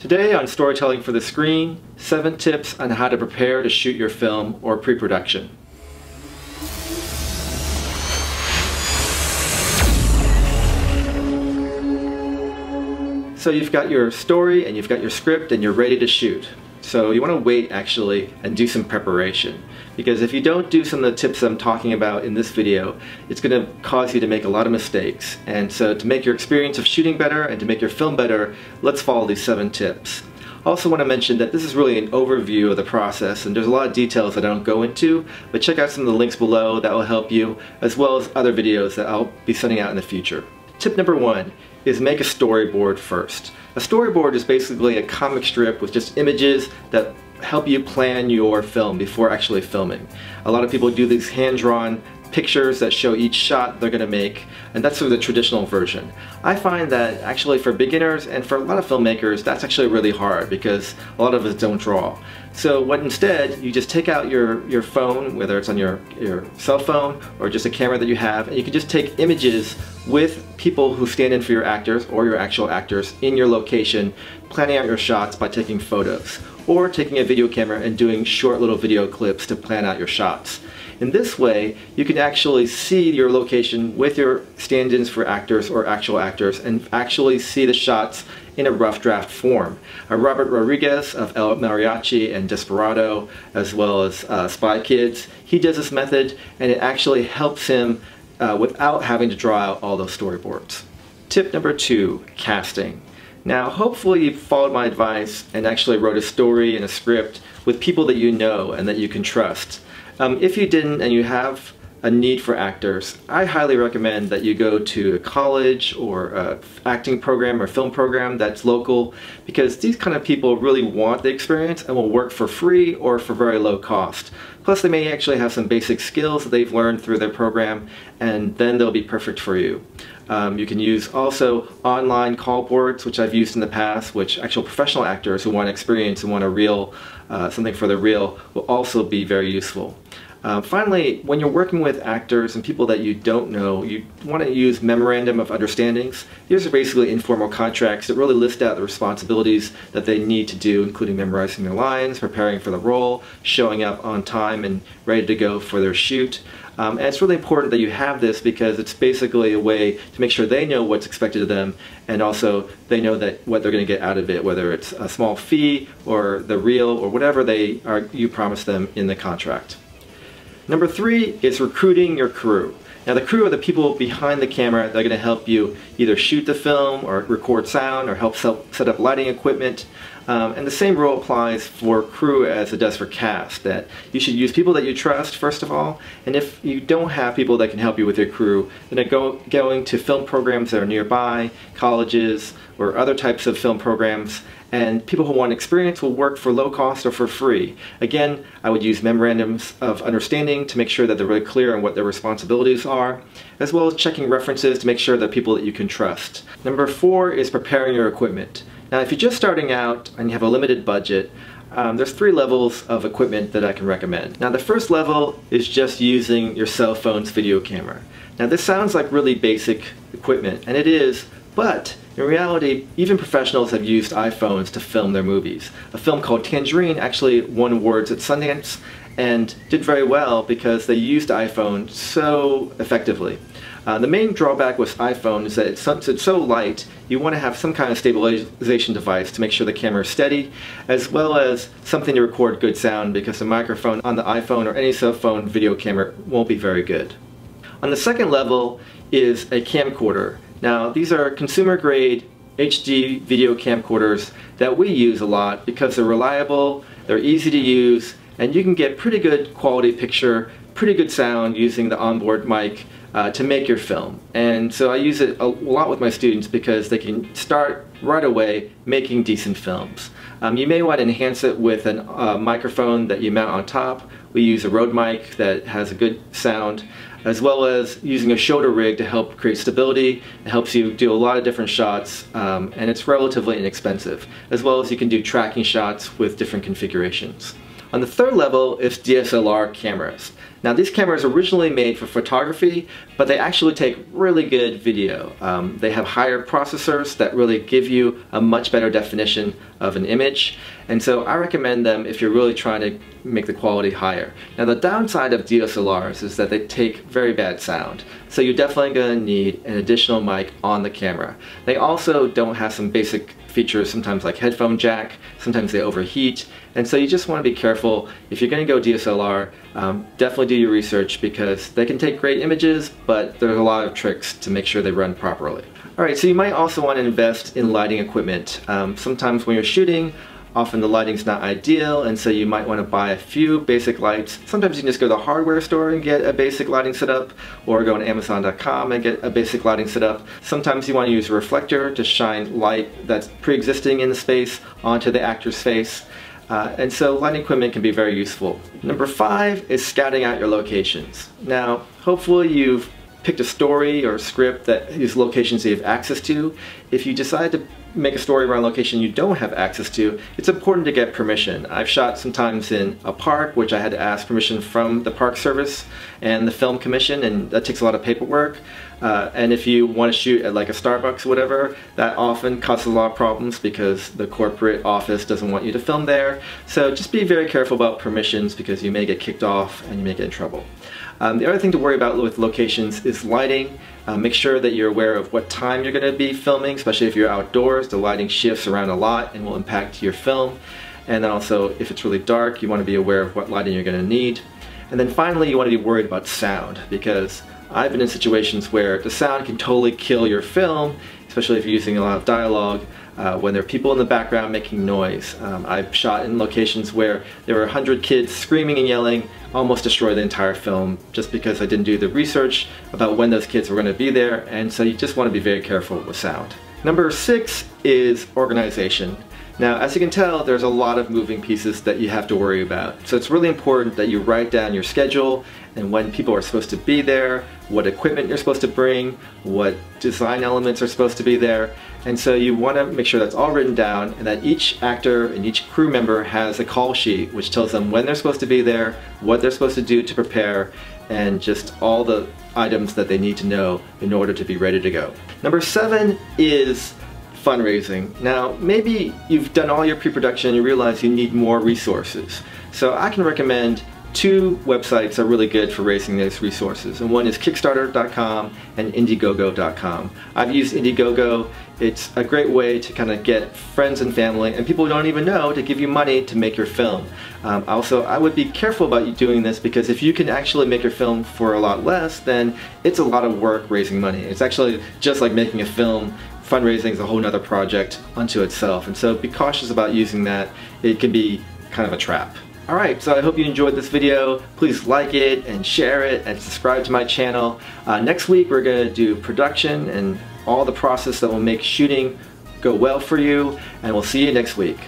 Today on Storytelling for the Screen, 7 tips on how to prepare to shoot your film or pre-production. So you've got your story and you've got your script and you're ready to shoot. So you want to wait actually and do some preparation because if you don't do some of the tips I'm talking about in this video, it's going to cause you to make a lot of mistakes. And so to make your experience of shooting better and to make your film better, let's follow these seven tips. I also want to mention that this is really an overview of the process and there's a lot of details that I don't go into, but check out some of the links below that will help you, as well as other videos that I'll be sending out in the future. Tip number one is make a storyboard first. A storyboard is basically a comic strip with just images that help you plan your film before actually filming. A lot of people do these hand-drawn pictures that show each shot they're going to make, and that's sort of the traditional version. I find that actually for beginners and for a lot of filmmakers, that's actually really hard because a lot of us don't draw. So what instead, you just take out your, your phone, whether it's on your, your cell phone or just a camera that you have, and you can just take images with people who stand in for your actors or your actual actors in your location, planning out your shots by taking photos, or taking a video camera and doing short little video clips to plan out your shots. In this way, you can actually see your location with your stand-ins for actors or actual actors and actually see the shots in a rough draft form. Uh, Robert Rodriguez of El Mariachi and Desperado, as well as uh, Spy Kids, he does this method and it actually helps him uh, without having to draw out all those storyboards. Tip number two, casting. Now, hopefully you followed my advice and actually wrote a story and a script with people that you know and that you can trust. Um, if you didn't and you have a need for actors, I highly recommend that you go to a college or a acting program or film program that's local because these kind of people really want the experience and will work for free or for very low cost. Plus they may actually have some basic skills that they've learned through their program and then they'll be perfect for you. Um, you can use also online call boards, which I've used in the past, which actual professional actors who want experience and want a real, uh, something for the reel will also be very useful. Uh, finally, when you're working with actors and people that you don't know, you want to use memorandum of understandings. These are basically informal contracts that really list out the responsibilities that they need to do, including memorizing their lines, preparing for the role, showing up on time and ready to go for their shoot. Um, and it's really important that you have this because it's basically a way to make sure they know what's expected of them and also they know that what they're going to get out of it, whether it's a small fee or the reel or whatever they are you promise them in the contract. Number three is recruiting your crew. Now the crew are the people behind the camera that are going to help you either shoot the film or record sound or help set up lighting equipment. Um, and the same rule applies for crew as it does for cast, that you should use people that you trust first of all, and if you don't have people that can help you with your crew, then go, going to film programs that are nearby, colleges, or other types of film programs, and people who want experience will work for low cost or for free. Again, I would use memorandums of understanding to make sure that they're really clear on what their responsibilities are, as well as checking references to make sure that people that you can trust. Number four is preparing your equipment. Now if you're just starting out and you have a limited budget, um, there's three levels of equipment that I can recommend. Now the first level is just using your cell phone's video camera. Now this sounds like really basic equipment, and it is, but in reality, even professionals have used iPhones to film their movies. A film called Tangerine actually won awards at Sundance and did very well because they used iPhone so effectively. Uh, the main drawback with iPhone is that it's so, it's so light, you want to have some kind of stabilization device to make sure the camera is steady, as well as something to record good sound because the microphone on the iPhone or any cell phone video camera won't be very good. On the second level is a camcorder. Now these are consumer grade HD video camcorders that we use a lot because they're reliable, they're easy to use, and you can get pretty good quality picture, pretty good sound using the onboard mic uh, to make your film. And so I use it a lot with my students because they can start right away making decent films. Um, you may want to enhance it with a uh, microphone that you mount on top. We use a Rode mic that has a good sound as well as using a shoulder rig to help create stability. It helps you do a lot of different shots um, and it's relatively inexpensive, as well as you can do tracking shots with different configurations. On the third level is DSLR cameras. Now these cameras are originally made for photography, but they actually take really good video. Um, they have higher processors that really give you a much better definition of an image. And so I recommend them if you're really trying to make the quality higher. Now the downside of DSLRs is that they take very bad sound. So you're definitely going to need an additional mic on the camera. They also don't have some basic features sometimes like headphone jack, sometimes they overheat, and so you just want to be careful. If you're going to go DSLR, um, definitely do your research because they can take great images, but there's a lot of tricks to make sure they run properly. Alright, so you might also want to invest in lighting equipment. Um, sometimes when you're shooting, often the lighting's not ideal and so you might want to buy a few basic lights. Sometimes you can just go to the hardware store and get a basic lighting setup or go on Amazon.com and get a basic lighting setup. Sometimes you want to use a reflector to shine light that's pre-existing in the space onto the actor's face. Uh, and so lighting equipment can be very useful. Number five is scouting out your locations. Now, hopefully you've picked a story or a script that these locations you have access to. If you decide to make a story around a location you don't have access to, it's important to get permission. I've shot sometimes in a park, which I had to ask permission from the Park Service and the Film Commission, and that takes a lot of paperwork. Uh, and if you want to shoot at like a Starbucks or whatever, that often causes a lot of problems because the corporate office doesn't want you to film there. So just be very careful about permissions because you may get kicked off and you may get in trouble. Um, the other thing to worry about with locations is lighting. Uh, make sure that you're aware of what time you're going to be filming, especially if you're outdoors. The lighting shifts around a lot and will impact your film. And then also, if it's really dark, you want to be aware of what lighting you're going to need. And then finally, you want to be worried about sound because I've been in situations where the sound can totally kill your film, especially if you're using a lot of dialogue uh, when there are people in the background making noise. Um, I've shot in locations where there were 100 kids screaming and yelling, almost destroy the entire film just because I didn't do the research about when those kids were going to be there, and so you just want to be very careful with sound. Number six is organization. Now, as you can tell, there's a lot of moving pieces that you have to worry about. So it's really important that you write down your schedule and when people are supposed to be there, what equipment you're supposed to bring, what design elements are supposed to be there. And so you want to make sure that's all written down and that each actor and each crew member has a call sheet which tells them when they're supposed to be there, what they're supposed to do to prepare, and just all the items that they need to know in order to be ready to go. Number seven is fundraising. Now, maybe you've done all your pre-production and you realize you need more resources. So I can recommend two websites are really good for raising those resources. And one is Kickstarter.com and Indiegogo.com. I've used Indiegogo. It's a great way to kind of get friends and family and people who don't even know to give you money to make your film. Um, also, I would be careful about you doing this because if you can actually make your film for a lot less, then it's a lot of work raising money. It's actually just like making a film fundraising is a whole nother project unto itself. And so be cautious about using that. It can be kind of a trap. Alright, so I hope you enjoyed this video. Please like it and share it and subscribe to my channel. Uh, next week we're going to do production and all the process that will make shooting go well for you. And we'll see you next week.